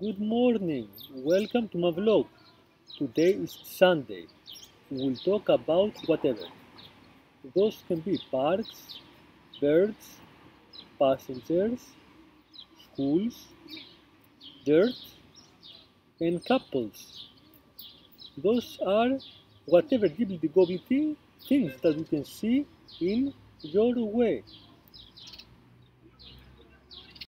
Good morning, welcome to my vlog. Today is Sunday. We'll talk about whatever. Those can be parks, birds, passengers, schools, dirt, and couples. Those are whatever dibbly gobbly things that you can see in your way.